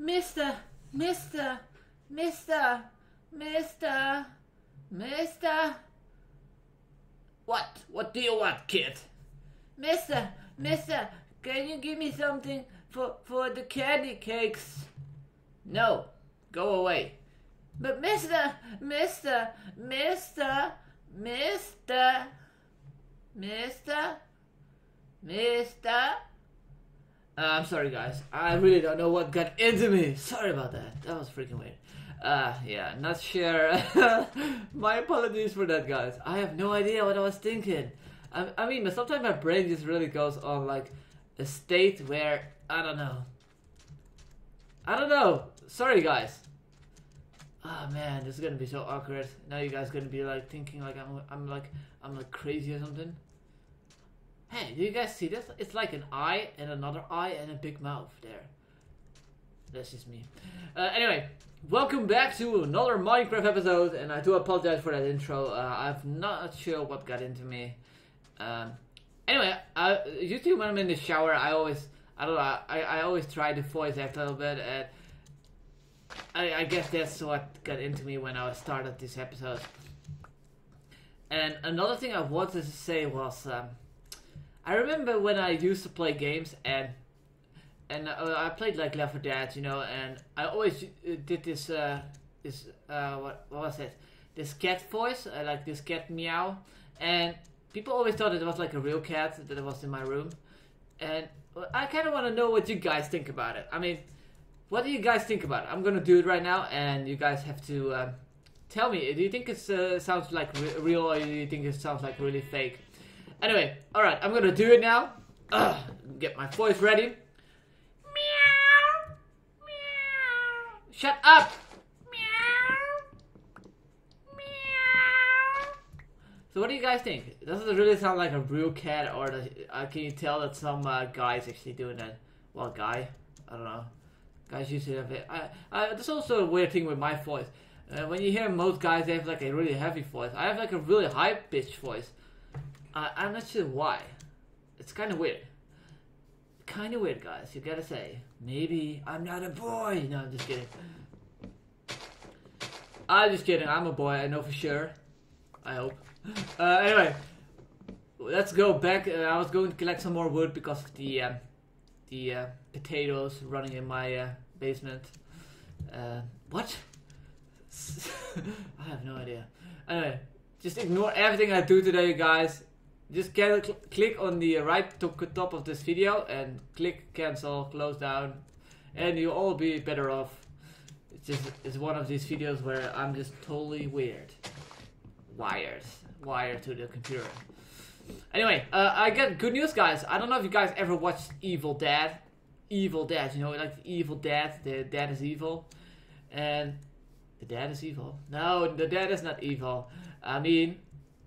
Mister, Mister, Mister, Mister, Mister. What? What do you want, kid? Mister, Mister, can you give me something for for the candy cakes? No, go away. But Mister, Mister, Mister, Mister, Mister, Mister. Uh, I'm sorry, guys. I really don't know what got into me. Sorry about that. That was freaking weird. Uh, yeah, not sure. my apologies for that, guys. I have no idea what I was thinking. I, I mean, sometimes my brain just really goes on like a state where I don't know. I don't know. Sorry, guys. Oh man, this is gonna be so awkward. Now you guys gonna be like thinking like I'm I'm like I'm like crazy or something. Hey, do you guys see this? It's like an eye and another eye and a big mouth there. That's just me. Uh, anyway, welcome back to another Minecraft episode, and I do apologize for that intro. Uh, I'm not sure what got into me. Um, anyway, I, usually when I'm in the shower, I always, I don't know, I, I always try to voice act a little bit, and I, I guess that's what got into me when I started this episode. And another thing I wanted to say was, um, I remember when I used to play games and and uh, I played like Left 4 Dead, you know, and I always uh, did this uh, this uh, what what was it? This cat voice, uh, like this cat meow, and people always thought it was like a real cat that was in my room, and I kind of want to know what you guys think about it. I mean, what do you guys think about it? I'm gonna do it right now, and you guys have to um, tell me. Do you think it uh, sounds like re- real, or do you think it sounds like really fake? Anyway, all right, I'm gonna do it now. Ugh, get my voice ready. Meow, meow. Shut up. Meow, meow. So what do you guys think? Does it really sound like a real cat, or uh, can you tell that some uh, is actually doing that? Well, guy, I don't know. Guys usually have it. I, I, there's also a weird thing with my voice. Uh, when you hear most guys, they have like a really heavy voice. I have like a really high pitched voice. Uh, I'm not sure why. It's kind of weird. Kind of weird, guys. You gotta say. Maybe I'm not a boy. No, I'm just kidding. I'm just kidding. I'm a boy. I know for sure. I hope. Uh, anyway, let's go back. Uh, I was going to collect some more wood because of the um, the uh, potatoes running in my uh, basement. Uh, what? I have no idea. Anyway, just ignore everything I do today, guys. Just get, cl- click on the right top, top of this video and click cancel, close down, and you'll all be better off. It's just it's one of these videos where I'm just totally weird, wired, wired to the computer. Anyway, uh, I got good news, guys. I don't know if you guys ever watched Evil Dead. Evil Dead, you know, like the Evil Dead. The dad is evil, and the dad is evil. No, the dad is not evil. I mean,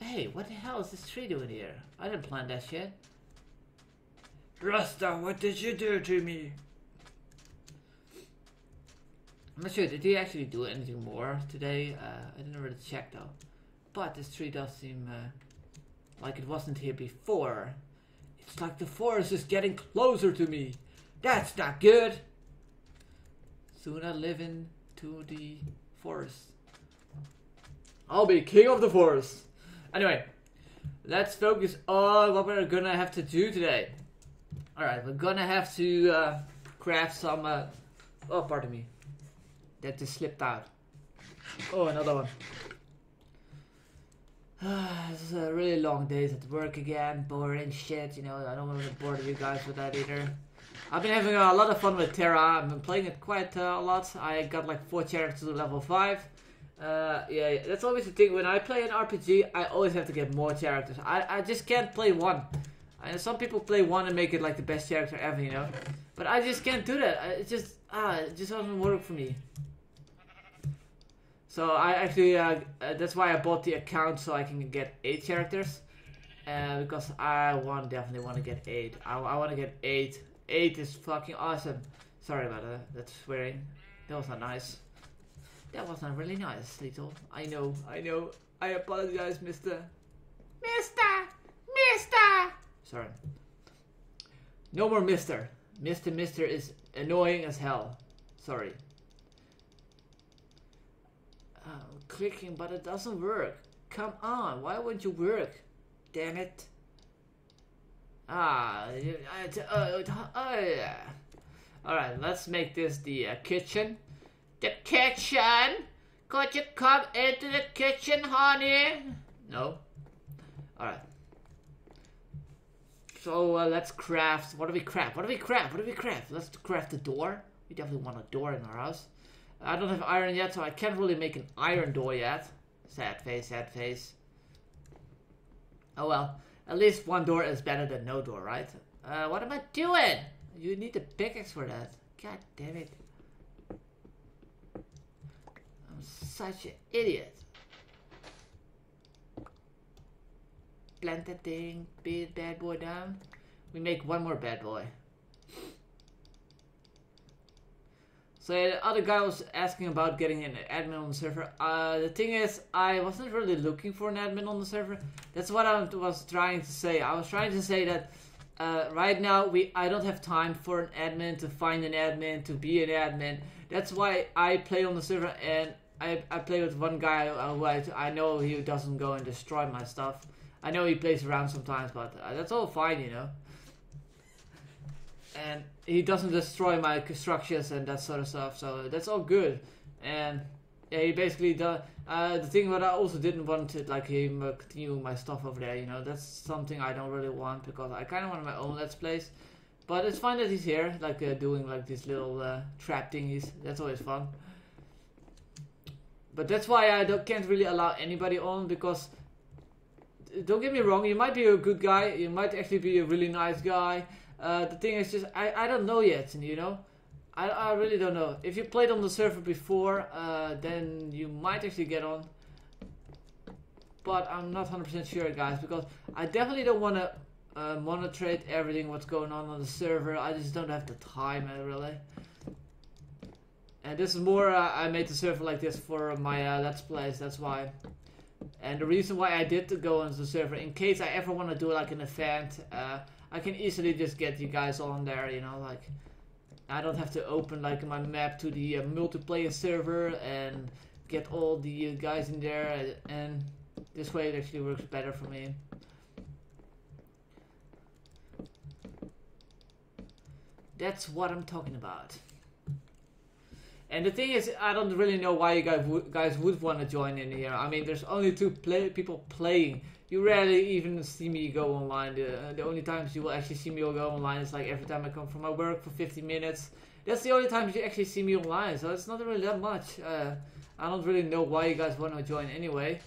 hey, what the hell is this tree doing here? I didn't plant that shit. Rasta, what did you do to me? I'm not sure. Did he actually do anything more today? Uh, I didn't really check though. But this tree does seem uh, like it wasn't here before. It's like the forest is getting closer to me. That's not good. Soon I live into the forest. I'll be king of the forest. Anyway, let's focus on what we're gonna have to do today. Alright, we're gonna have to uh, craft some. Uh, oh, pardon me. That just slipped out. Oh, another one. this is a really long day at work again. Boring shit, you know. I don't want to bore you guys with that either. I've been having a lot of fun with TERA. I've been playing it quite uh, a lot. I got like four characters to level 5. Uh, yeah, that's always the thing. When I play an RPG, I always have to get more characters. I, I just can't play one. I, some people play one and make it like the best character ever, you know. But I just can't do that. I, it just ah, it just doesn't work for me. So I actually uh, uh, that's why I bought the account so I can get eight characters. Uh, because I want definitely want to get eight. I, I want to get eight. Eight is fucking awesome. Sorry about that. That's swearing. That was not nice. That was not really nice, little. I know, I know. I apologize, mister. Mister! Mister! Sorry. No more mister. Mister, mister is annoying as hell. Sorry. I'm clicking, but it doesn't work. Come on, why won't you work? Damn it. Ah, uh, uh, uh, yeah. Alright, let's make this the uh, kitchen. The kitchen! Could you come into the kitchen, honey? No? Alright. So uh, let's craft. What do we craft? What do we craft? What do we craft? Let's craft a door. We definitely want a door in our house. I don't have iron yet, so I can't really make an iron door yet. Sad face, sad face. Oh well. At least one door is better than no door, right? Uh, what am I doing? You need a pickaxe for that. God damn it. Such an idiot. Plant that thing, beat bad boy down. We make one more bad boy. So the other guy was asking about getting an admin on the server. Uh, the thing is, I wasn't really looking for an admin on the server. That's what I was trying to say. I was trying to say that uh, right now we I don't have time for an admin to find an admin to be an admin. That's why I play on the server and I, I play with one guy who I, I know he doesn't go and destroy my stuff. I know he plays around sometimes, but uh, that's all fine, you know and he doesn't destroy my constructions and that sort of stuff. So that's all good. And yeah, he basically does. Uh, the thing that I also didn't want to like him uh, continue my stuff over there. You know, that's something I don't really want because I kind of want my own let's plays. But it's fine that he's here, like uh, doing like these little uh, trap thingies. That's always fun. But that's why I can't really allow anybody on because don't get me wrong, you might be a good guy, you might actually be a really nice guy, uh, the thing is just I, I don't know yet, you know. I, I really don't know. If you played on the server before, uh, then you might actually get on. But I'm not 100% sure, guys, because I definitely don't want to uh, monitor everything what's going on on the server. I just don't have the time, uh, really. And this is more, uh, I made the server like this for my uh, Let's Plays, that's why. And the reason why I did go on the server, in case I ever want to do like an event, uh, I can easily just get you guys on there, you know, like I don't have to open like my map to the uh, multiplayer server and get all the uh, guys in there and this way it actually works better for me. That's what I'm talking about. And the thing is, I don't really know why you guys would, guys would want to join in here. I mean, there's only two play people playing you rarely even see me go online. The, the only times you will actually see me go online is like every time I come from my work for 50 minutes. That's the only times you actually see me online, so it's not really that much. Uh, I don't really know why you guys want to join anyway.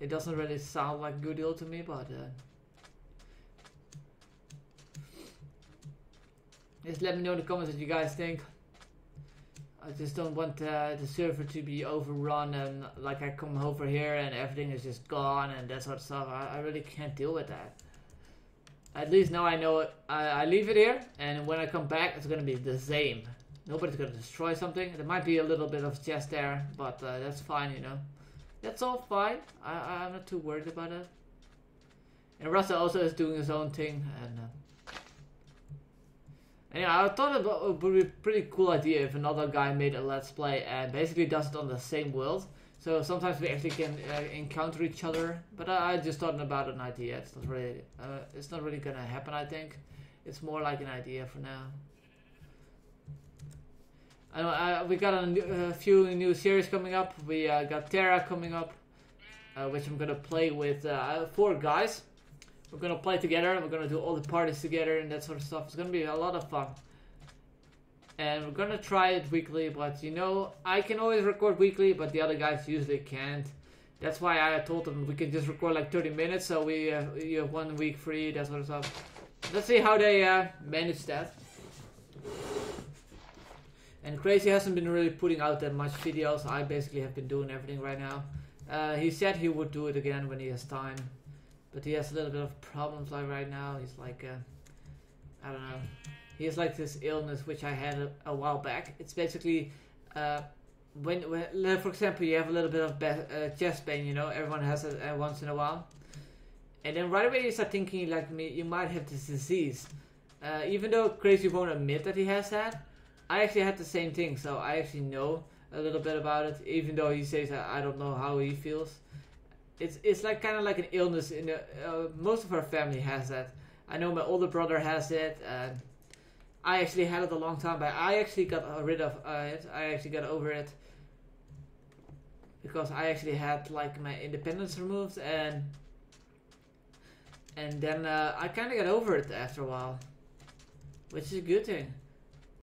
It doesn't really sound like a good deal to me, but... Uh, just let me know in the comments what you guys think. I just don't want uh, the server to be overrun and like I come over here and everything is just gone and that sort of stuff. I, I really can't deal with that. At least now I know it. I, I leave it here and when I come back it's gonna be the same. Nobody's gonna destroy something. There might be a little bit of chest there, but uh, that's fine, you know. That's all fine. I, I'm not too worried about it. And Russell also is doing his own thing and... Uh, and yeah, I thought it would be a pretty cool idea if another guy made a let's play and basically does it on the same world. So sometimes we actually can uh, encounter each other. But I, I, just thought about an idea. It's not really, uh, it's not really gonna happen. I think it's more like an idea for now. I know uh, we got a, new, a, few new series coming up. We uh, got TERA coming up, uh, which I'm gonna play with uh, four guys. We're gonna play together. And we're gonna do all the parties together and that sort of stuff. It's gonna be a lot of fun. And we're gonna try it weekly, but you know, I can always record weekly, but the other guys usually can't. That's why I told them we can just record like 30 minutes, so we uh, you have one week free, that sort of stuff. Let's see how they uh, manage that. And Crazy hasn't been really putting out that much videos. I basically have been doing everything right now. Uh, he said he would do it again when he has time but he has a little bit of problems like right now. He's like, uh, I don't know. He has like this illness which I had a, a while back. It's basically uh, when, when, for example, you have a little bit of uh, chest pain. You know, everyone has it uh, once in a while, and then right away you start thinking like me, you might have this disease. Uh, even though Crazy won't admit that he has that, I actually had the same thing, so I actually know a little bit about it. Even though he says I don't know how he feels, it's it's like kind of like an illness. In the, uh, most of our family has that. I know my older brother has it, and I actually had it a long time, but I actually got rid of uh, it. I actually got over it because I actually had like my independence removed, and and then uh, I kind of got over it after a while, which is a good thing.